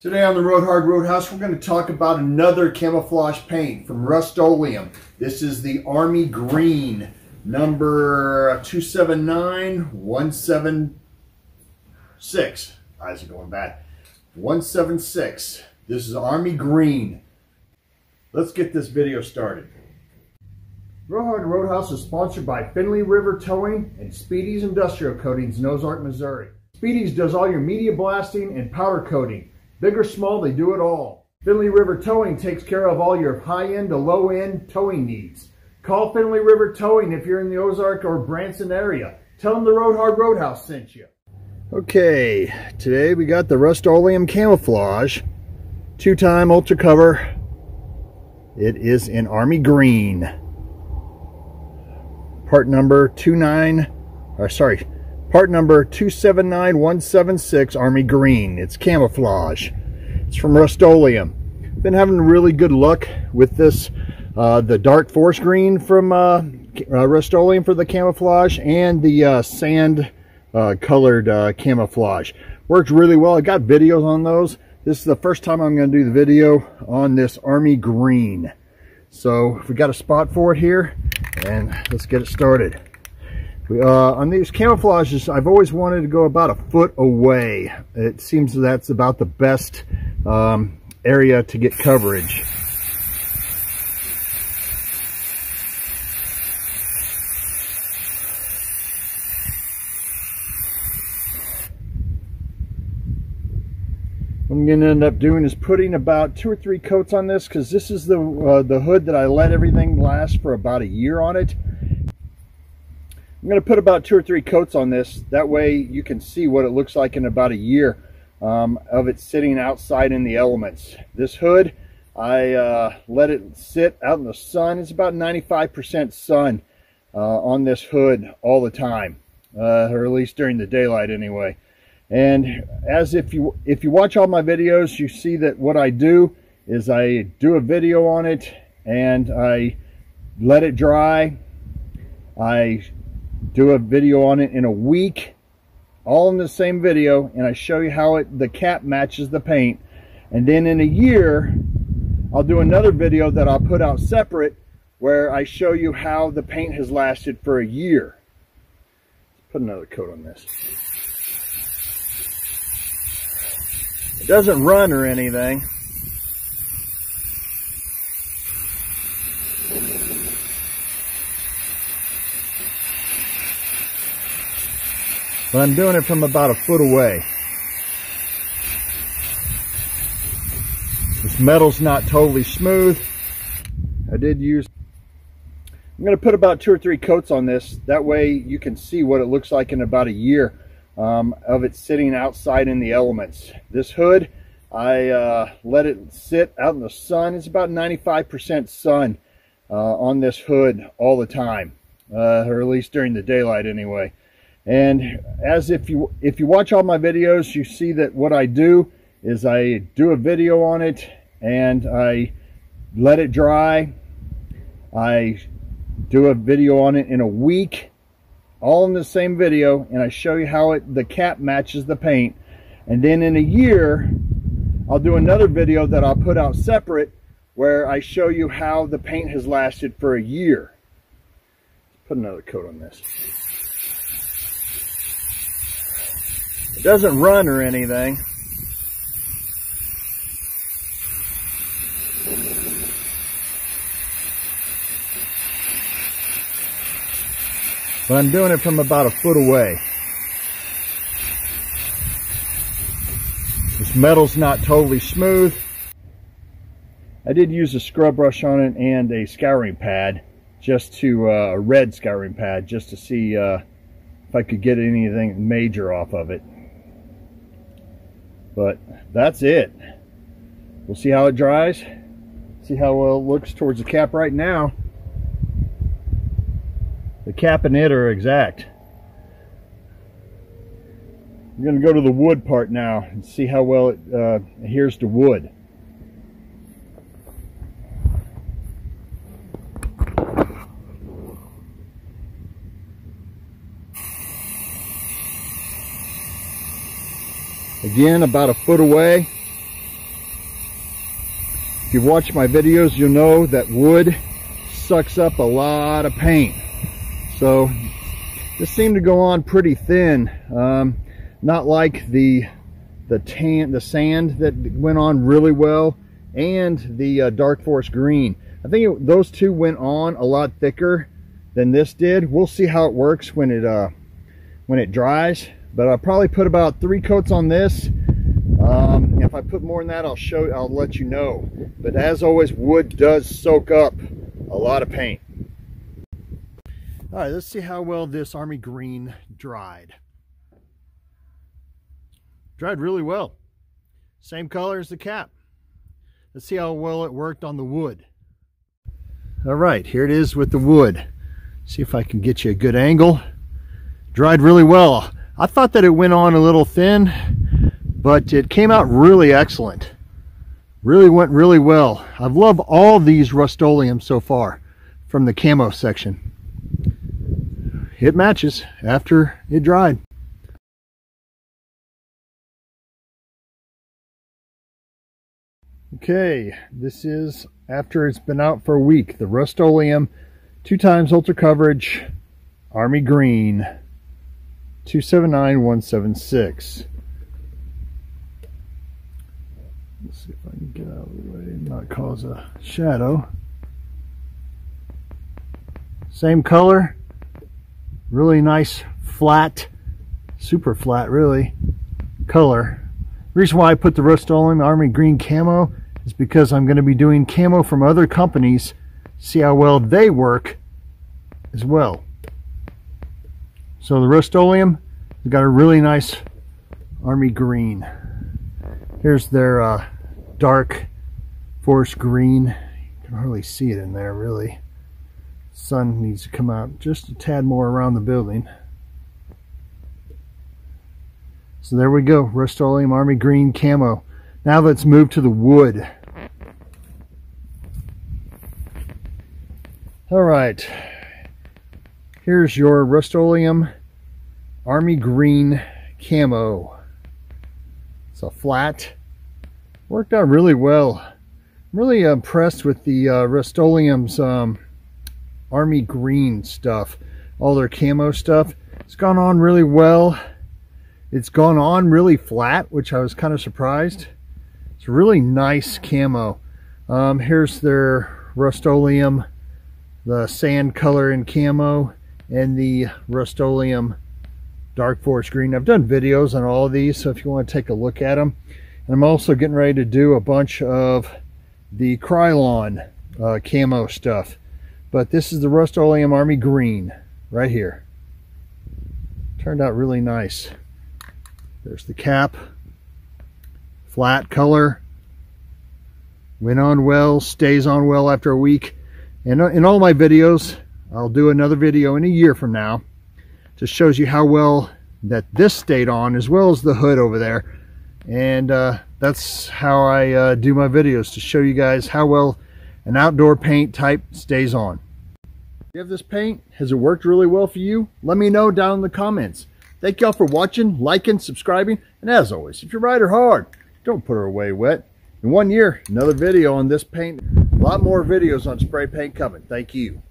Today on the Road Hard Roadhouse, we're going to talk about another camouflage paint from Rust-Oleum. This is the Army Green, number 279176. Eyes are going bad. 176. This is Army Green. Let's get this video started. Road Hard Roadhouse is sponsored by Finley River Towing and Speedy's Industrial Coatings in Ozark, Missouri. Speedy's does all your media blasting and powder coating. Big or small, they do it all. Finley River Towing takes care of all your high-end to low-end towing needs. Call Finley River Towing if you're in the Ozark or Branson area. Tell them the Road Hard Roadhouse sent you. Okay, today we got the Rust-Oleum Camouflage. Two-time Ultra Cover. It is in Army Green. Part number 29, or sorry, Part number 279176 Army Green. It's camouflage. It's from Rust-Oleum. Been having really good luck with this, uh, the dark forest green from uh, uh, Rust-Oleum for the camouflage and the uh, sand uh, colored uh, camouflage. Worked really well. I got videos on those. This is the first time I'm going to do the video on this Army Green. So we got a spot for it here and let's get it started. Uh, on these camouflages, I've always wanted to go about a foot away. It seems that's about the best um, area to get coverage. What I'm going to end up doing is putting about two or three coats on this because this is the uh, the hood that I let everything last for about a year on it. I'm going to put about two or three coats on this. That way you can see what it looks like in about a year um, of it sitting outside in the elements. This hood, I uh, let it sit out in the sun. It's about 95% sun uh, on this hood all the time, uh, or at least during the daylight anyway. And as if you if you watch all my videos, you see that what I do is I do a video on it and I let it dry. I do a video on it in a week all in the same video and I show you how it the cap matches the paint. And then in a year I'll do another video that I'll put out separate where I show you how the paint has lasted for a year. Put another coat on this. It doesn't run or anything but I'm doing it from about a foot away. This metal's not totally smooth. I did use, I'm going to put about two or three coats on this. That way you can see what it looks like in about a year um, of it sitting outside in the elements. This hood, I uh, let it sit out in the sun. It's about 95% sun uh, on this hood all the time, uh, or at least during the daylight anyway. And as if you if you watch all my videos, you see that what I do is I do a video on it and I let it dry. I do a video on it in a week, all in the same video, and I show you how it the cap matches the paint. And then in a year, I'll do another video that I'll put out separate where I show you how the paint has lasted for a year. Put another coat on this. It doesn't run or anything. But I'm doing it from about a foot away. This metal's not totally smooth. I did use a scrub brush on it and a scouring pad just to uh, a red scouring pad just to see uh, if I could get anything major off of it. But that's it. We'll see how it dries. See how well it looks towards the cap right now. The cap and it are exact. I'm going to go to the wood part now and see how well it uh, adheres to wood. Again, about a foot away. If you've watched my videos, you'll know that wood sucks up a lot of paint. So this seemed to go on pretty thin. Um, not like the the tan, the sand that went on really well and the uh, dark forest green. I think it, those two went on a lot thicker than this did. We'll see how it works when it uh, when it dries. But I'll probably put about three coats on this. Um, if I put more than that, I'll show. I'll let you know. But as always, wood does soak up a lot of paint. All right, let's see how well this army green dried. Dried really well. Same color as the cap. Let's see how well it worked on the wood. All right, here it is with the wood. See if I can get you a good angle. Dried really well. I thought that it went on a little thin, but it came out really excellent. Really went really well. I've loved all these Rust-Oleum so far from the camo section. It matches after it dried. Okay, this is after it's been out for a week. The Rust-Oleum, two times ultra coverage, Army Green, 279176. Let's see if I can get out of the way and not cause a shadow. Same color, really nice flat, super flat really, color. reason why I put the Rust-Oleum Army Green Camo is because I'm going to be doing camo from other companies, see how well they work as well. So the Rust-Oleum, they got a really nice army green. Here's their uh, dark forest green. You can hardly see it in there really. Sun needs to come out just a tad more around the building. So there we go, Rust-Oleum Army Green Camo. Now let's move to the wood. All right, here's your Rust-Oleum Army Green Camo. It's a flat, worked out really well. I'm really impressed with the uh, Rust-Oleum's um, Army Green stuff, all their camo stuff. It's gone on really well. It's gone on really flat, which I was kind of surprised. It's a really nice camo. Um, here's their Rust-Oleum, the sand color in camo, and the Rust-Oleum Dark Forest Green. I've done videos on all of these, so if you want to take a look at them. And I'm also getting ready to do a bunch of the Krylon uh, camo stuff. But this is the Rust-Oleum Army Green right here. Turned out really nice. There's the cap flat color went on well stays on well after a week and in all my videos I'll do another video in a year from now just shows you how well that this stayed on as well as the hood over there and uh, that's how I uh, do my videos to show you guys how well an outdoor paint type stays on. You have this paint? Has it worked really well for you? Let me know down in the comments. Thank y'all for watching, liking, subscribing, and as always, if you ride her hard, don't put her away wet. In one year, another video on this paint. A lot more videos on spray paint coming. Thank you.